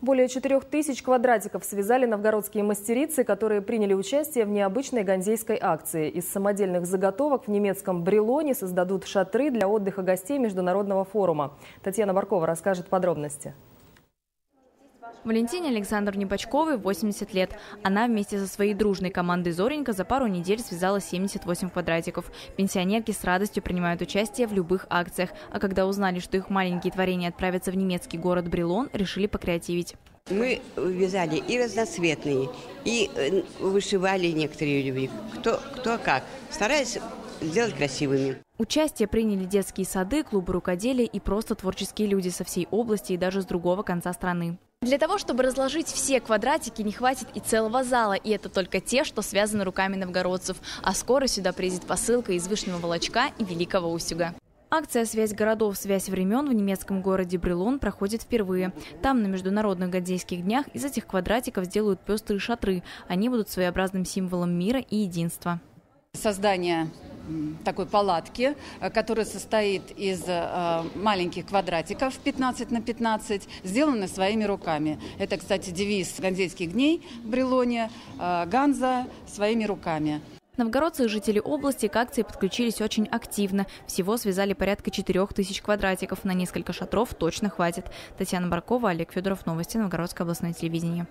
Более 4 тысяч квадратиков связали новгородские мастерицы, которые приняли участие в необычной ганзейской акции. Из самодельных заготовок в немецком Брелоне создадут шатры для отдыха гостей Международного форума. Татьяна Баркова расскажет подробности. Валентине Александровне Бачковой 80 лет. Она вместе со своей дружной командой «Зоренька» за пару недель связала 78 квадратиков. Пенсионерки с радостью принимают участие в любых акциях. А когда узнали, что их маленькие творения отправятся в немецкий город Брелон, решили покреативить. Мы вязали и разноцветные, и э, вышивали некоторые люди. Кто, кто как. Стараясь сделать красивыми. Участие приняли детские сады, клубы рукоделия и просто творческие люди со всей области и даже с другого конца страны. Для того, чтобы разложить все квадратики, не хватит и целого зала, и это только те, что связаны руками новгородцев. А скоро сюда приедет посылка из Вышнего Волочка и Великого Устюга. Акция «Связь городов. Связь времен» в немецком городе Брелон проходит впервые. Там на Международных Гадзейских днях из этих квадратиков сделают пестрые шатры. Они будут своеобразным символом мира и единства. Создание такой палатки, э, которая состоит из э, маленьких квадратиков 15 на 15, сделаны своими руками. Это, кстати, девиз Ганзейских дней в Брелоне э, «Ганза своими руками». Новгородцы и жители области к акции подключились очень активно. Всего связали порядка 4 тысяч квадратиков. На несколько шатров точно хватит. Татьяна Баркова, Олег Федоров. Новости Новгородское областное телевидение.